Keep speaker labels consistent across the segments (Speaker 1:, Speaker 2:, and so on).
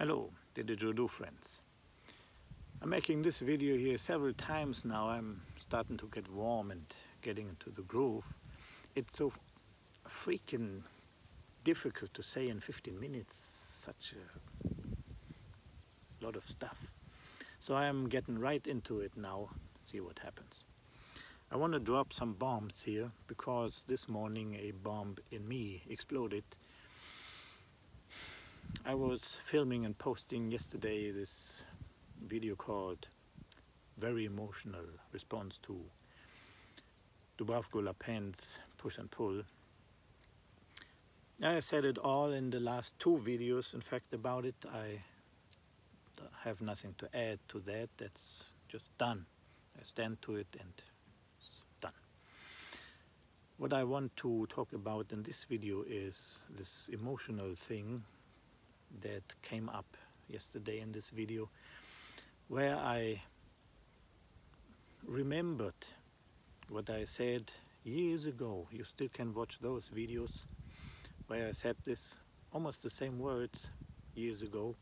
Speaker 1: Hello, Didgeridoo friends. I'm making this video here several times now. I'm starting to get warm and getting into the groove. It's so freaking difficult to say in 15 minutes such a lot of stuff. So I'm getting right into it now, see what happens. I want to drop some bombs here because this morning a bomb in me exploded I was filming and posting yesterday this video called Very Emotional Response to Dubravko Lapin's Push and Pull. I said it all in the last two videos, in fact, about it. I have nothing to add to that. That's just done. I stand to it and it's done. What I want to talk about in this video is this emotional thing that came up yesterday in this video where I remembered what I said years ago. You still can watch those videos where I said this almost the same words years ago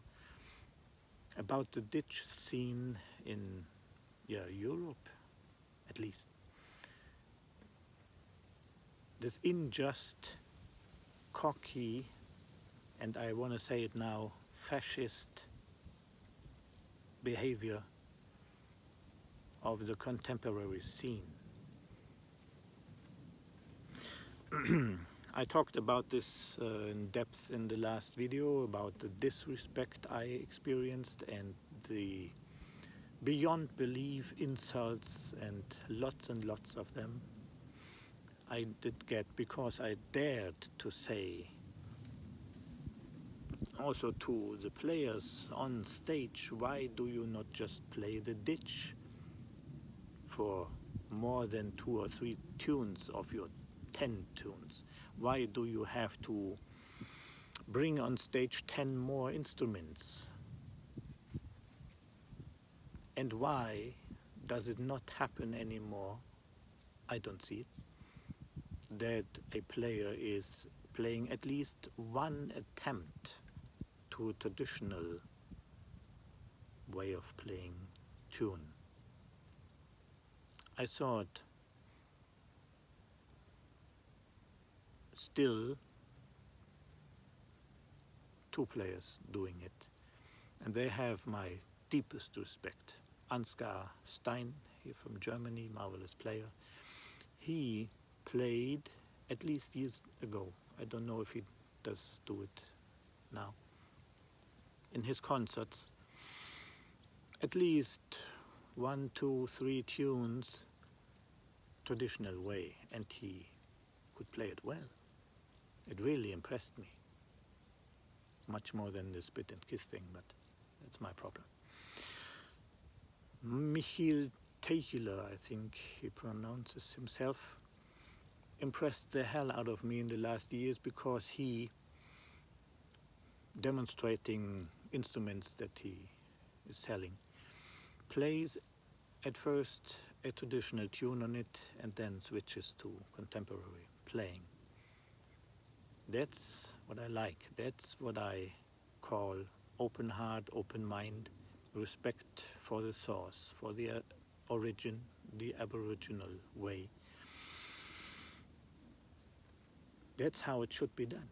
Speaker 1: about the didge scene in yeah, Europe at least. This unjust, cocky and I want to say it now, fascist behavior of the contemporary scene. I talked about this uh, in depth in the last video about the disrespect I experienced and the beyond belief insults and lots and lots of them I did get because I dared to say also to the players on stage, why do you not just play the didge for more than two or three tunes of your 10 tunes? Why do you have to bring on stage 10 more instruments? And why does it not happen anymore? I don't see it. That a player is playing at least one attempt to traditional way of playing tune. I thought still two players doing it and they have my deepest respect. Ansgar Stein, here from Germany, marvelous player. He played at least years ago. I don't know if he does do it now in his concerts at least one, two, three tunes traditional way and he could play it well. It really impressed me. Much more than the spit and kiss thing, but that's my problem. Michiel Teichler, I think he pronounces himself, impressed the hell out of me in the last years because he demonstrating instruments that he is selling. Plays at first a traditional tune on it and then switches to contemporary playing. That's what I like. That's what I call open heart, open mind, respect for the source, for the uh, origin, the aboriginal way. That's how it should be done.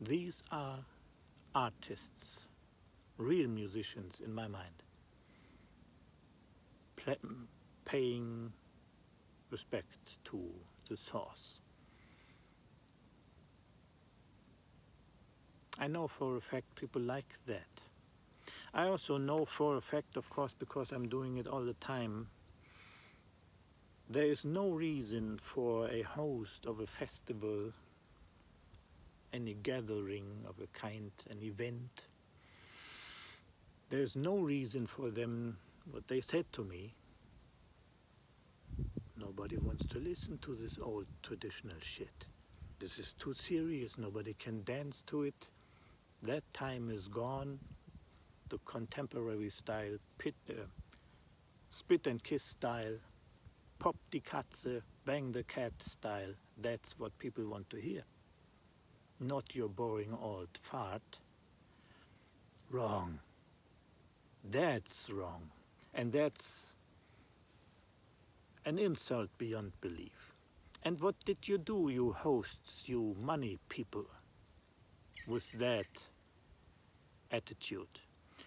Speaker 1: These are artists, real musicians in my mind, paying respect to the source. I know for a fact people like that. I also know for a fact, of course, because I'm doing it all the time, there is no reason for a host of a festival any gathering of a kind, an event. There's no reason for them, what they said to me, nobody wants to listen to this old traditional shit. This is too serious, nobody can dance to it. That time is gone. The contemporary style, pit, uh, spit and kiss style, pop die Katze, bang the cat style, that's what people want to hear not your boring old fart. Wrong. That's wrong. And that's an insult beyond belief. And what did you do, you hosts, you money people, with that attitude?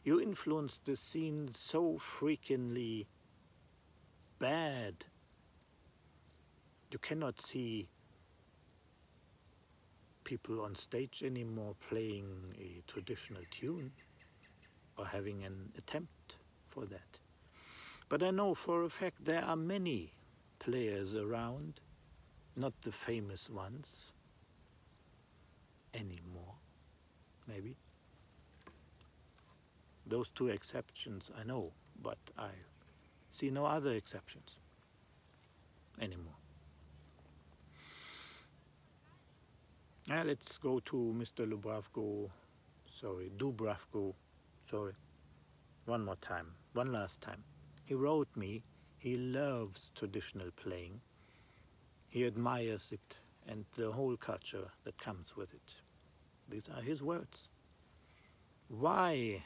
Speaker 1: You influenced the scene so freakingly bad. You cannot see people on stage anymore playing a traditional tune or having an attempt for that. But I know for a fact there are many players around, not the famous ones anymore, maybe. Those two exceptions I know, but I see no other exceptions anymore. Now let's go to Mr. Lubravko, sorry, Dubravko, sorry, one more time, one last time. He wrote me, he loves traditional playing. He admires it and the whole culture that comes with it. These are his words. Why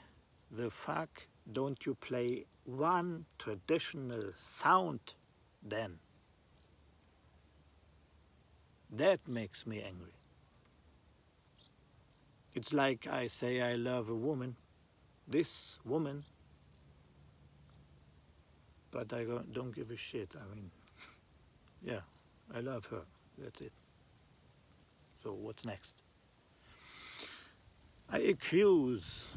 Speaker 1: the fuck don't you play one traditional sound then? That makes me angry. It's like I say I love a woman, this woman, but I don't give a shit. I mean, yeah, I love her. That's it. So what's next? I accuse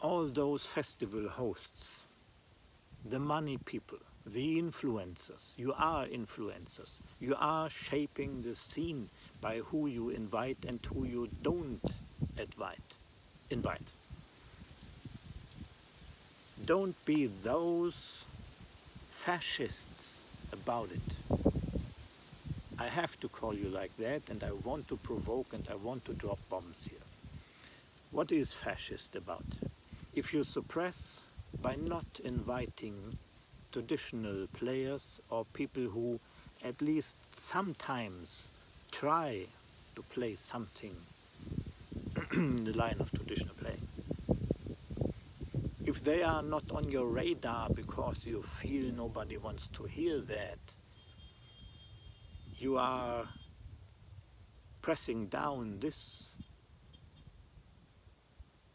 Speaker 1: all those festival hosts, the money people, the influencers. You are influencers. You are shaping the scene by who you invite and who you don't invite. invite. Don't be those fascists about it. I have to call you like that and I want to provoke and I want to drop bombs here. What is fascist about? if you suppress by not inviting traditional players or people who at least sometimes try to play something in the line of traditional playing. If they are not on your radar because you feel nobody wants to hear that, you are pressing down this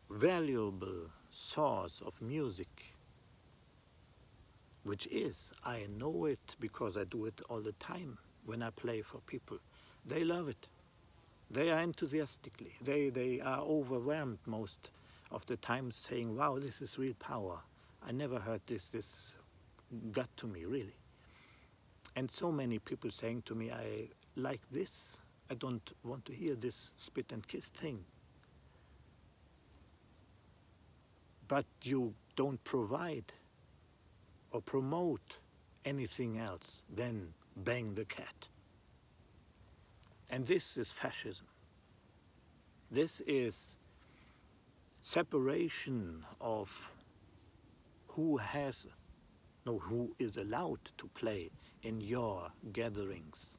Speaker 1: valuable source of music, which is, I know it because I do it all the time when I play for people. They love it. They are enthusiastically. They, they are overwhelmed most of the time saying, wow, this is real power. I never heard this, this got to me, really. And so many people saying to me, I like this. I don't want to hear this spit and kiss thing. but you don't provide or promote anything else than bang the cat. And this is fascism. This is separation of who has, no, who is allowed to play in your gatherings.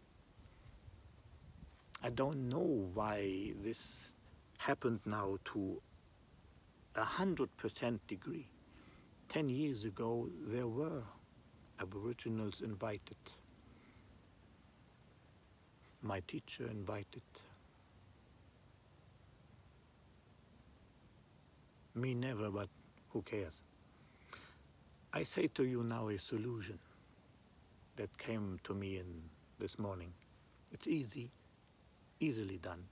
Speaker 1: I don't know why this happened now to a hundred percent degree. Ten years ago, there were Aboriginals invited. My teacher invited. Me never, but who cares? I say to you now a solution that came to me in this morning. It's easy, easily done.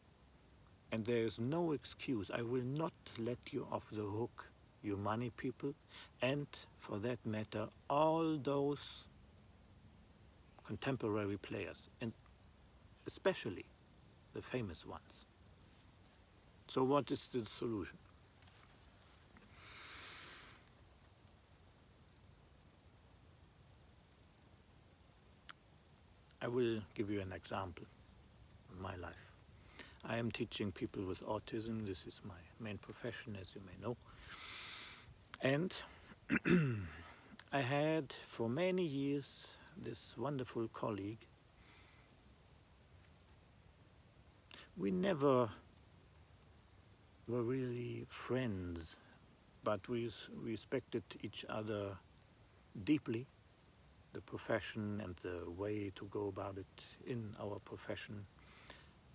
Speaker 1: And there is no excuse. I will not let you off the hook, you money people, and for that matter, all those contemporary players, and especially the famous ones. So what is the solution? I will give you an example of my life. I am teaching people with autism. This is my main profession, as you may know. And I had for many years this wonderful colleague. We never were really friends but we respected each other deeply, the profession and the way to go about it in our profession,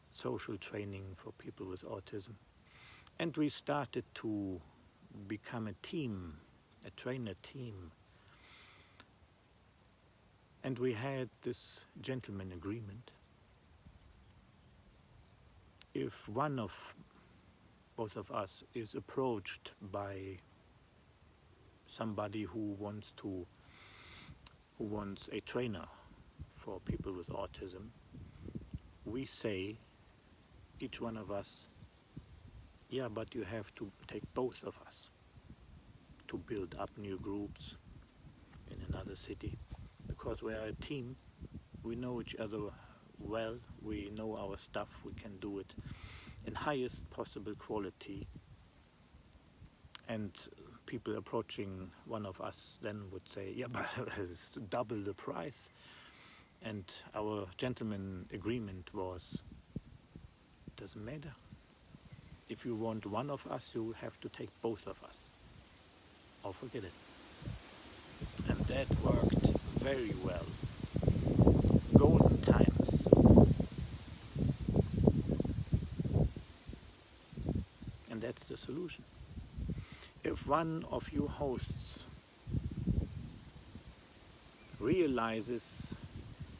Speaker 1: social training for people with autism. And we started to become a team, a trainer team. And we had this gentleman agreement. If one of both of us is approached by somebody who wants to who wants a trainer for people with autism we say each one of us yeah but you have to take both of us to build up new groups in another city. Because we are a team we know each other well. We know our stuff. We can do it in highest possible quality. And people approaching one of us then would say yeah but it's double the price. And our gentleman agreement was doesn't matter. If you want one of us you have to take both of us. Or forget it. And that worked very well golden times that's the solution. If one of you hosts realizes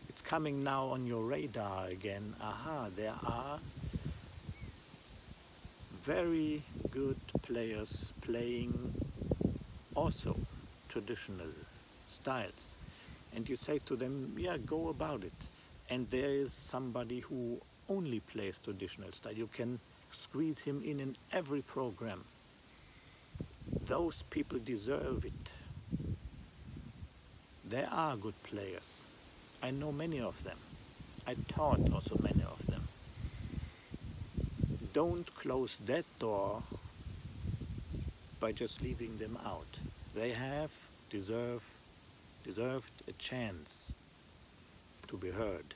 Speaker 1: it's coming now on your radar again, aha, there are very good players playing also traditional styles. And you say to them, yeah, go about it. And there is somebody who only plays traditional style. You can squeeze him in in every program. Those people deserve it. They are good players. I know many of them. I taught also many of them. Don't close that door by just leaving them out. They have deserve, deserved a chance to be heard.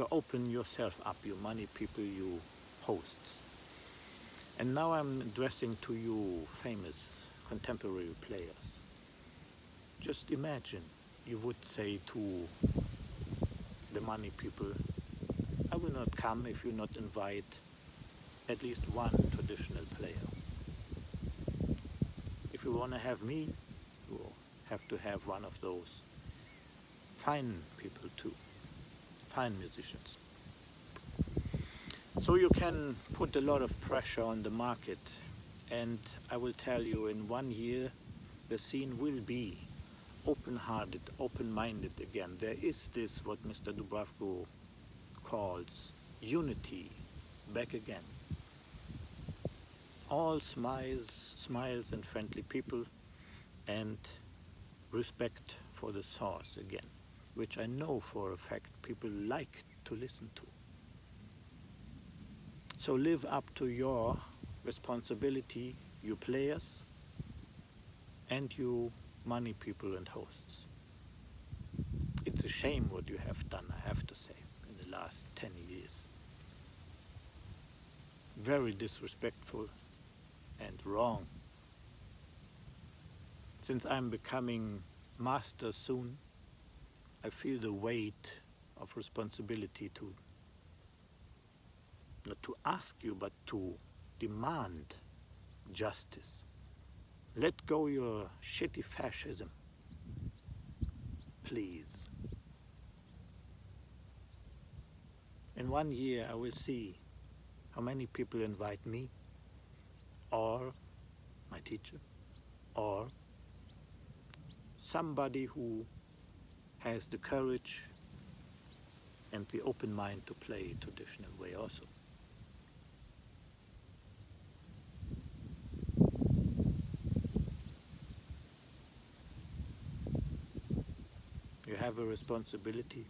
Speaker 1: So open yourself up, you money people, you hosts. And now I'm addressing to you famous contemporary players. Just imagine you would say to the money people, I will not come if you not invite at least one traditional player. If you want to have me, you have to have one of those fine people too fine musicians. So you can put a lot of pressure on the market and I will tell you in one year the scene will be open-hearted, open-minded again. There is this what Mr. Dubravko calls unity back again. All smiles, smiles and friendly people and respect for the source again which I know for a fact people like to listen to. So live up to your responsibility, you players, and you money people and hosts. It's a shame what you have done, I have to say, in the last 10 years. Very disrespectful and wrong. Since I'm becoming master soon, I feel the weight of responsibility to not to ask you but to demand justice. Let go your shitty fascism. Please. In one year I will see how many people invite me or my teacher or somebody who has the courage and the open mind to play a traditional way also. You have a responsibility